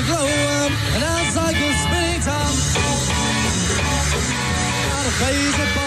the glowworm and outside the spinning time. Out of phase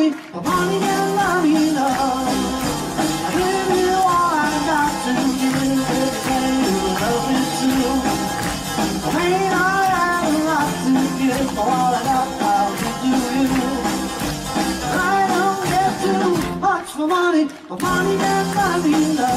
money, my money and money, love. I give you all I got to give and you love me too. Ain't I got to give, all I got I'll give to you. I don't get too much for money, For money and money, love.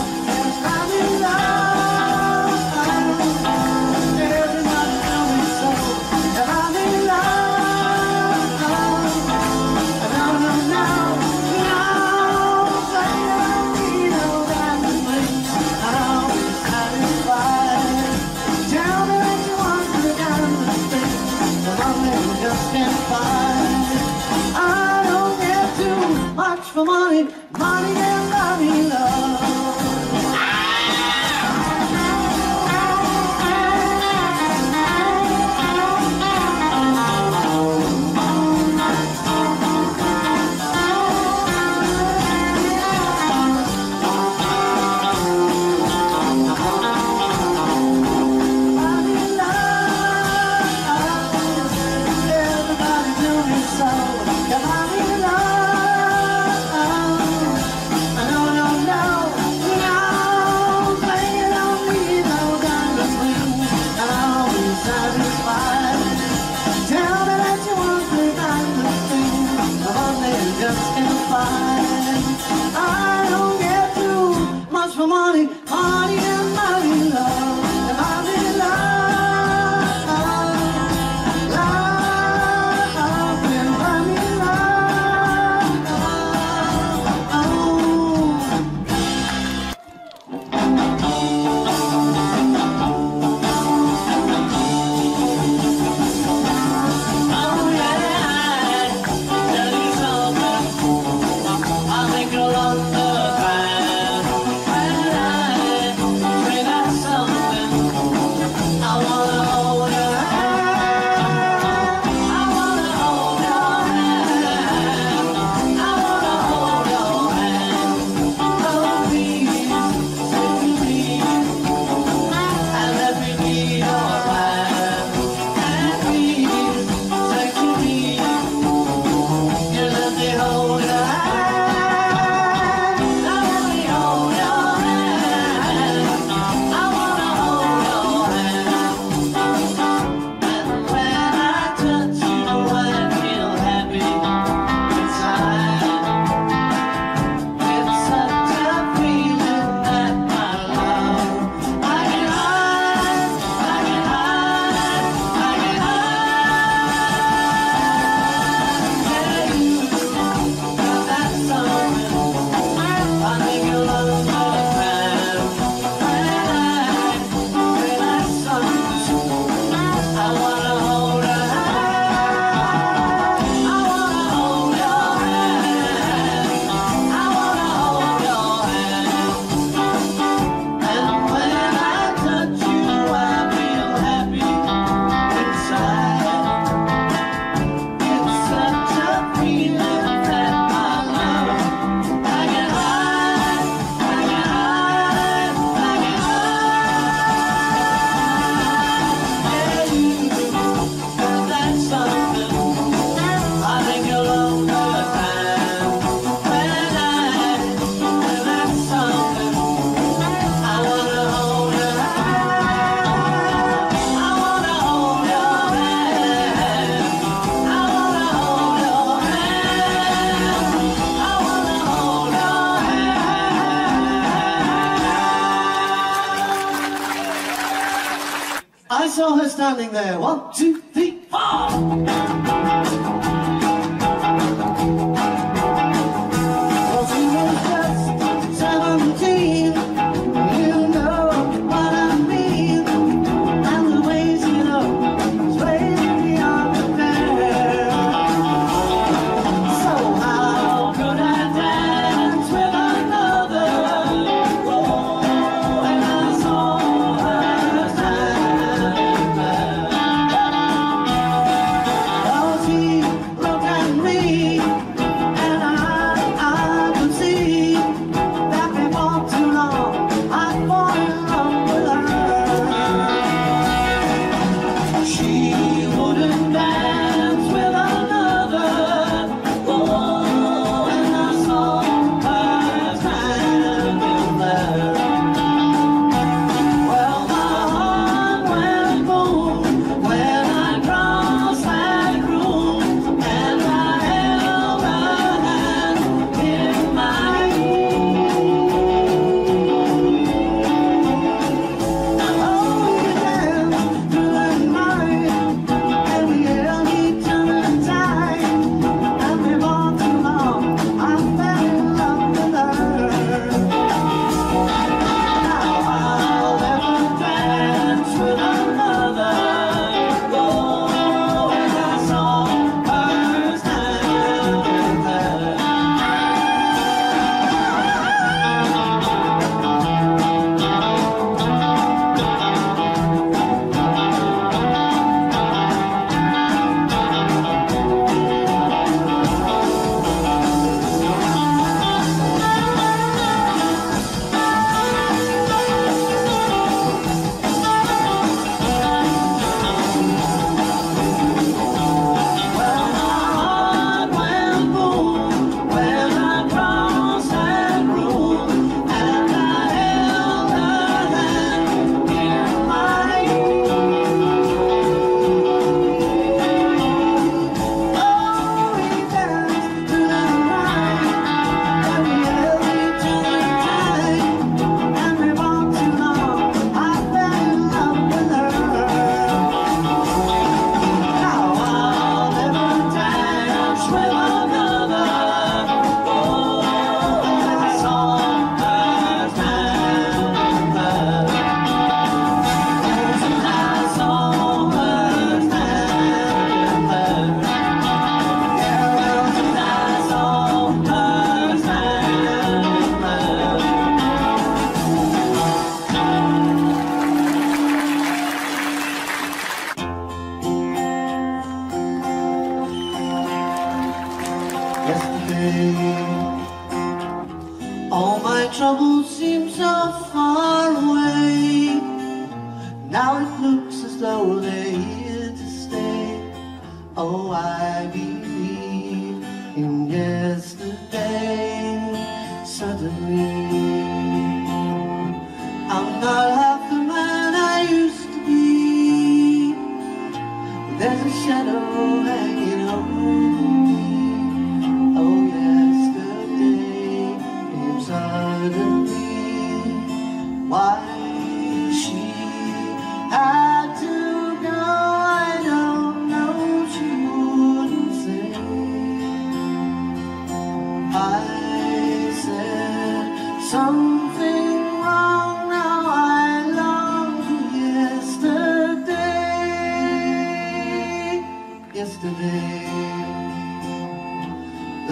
I saw her standing there. One, two, three, four.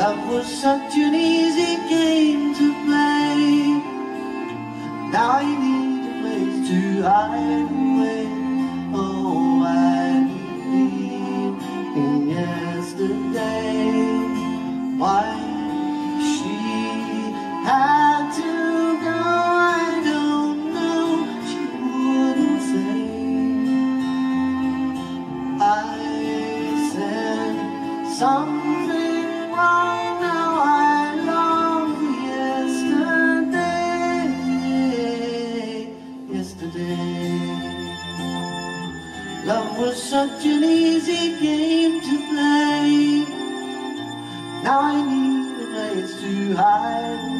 Love was such an easy game to play. Now I need a place to hide away. such an easy game to play. Now I need a place to hide.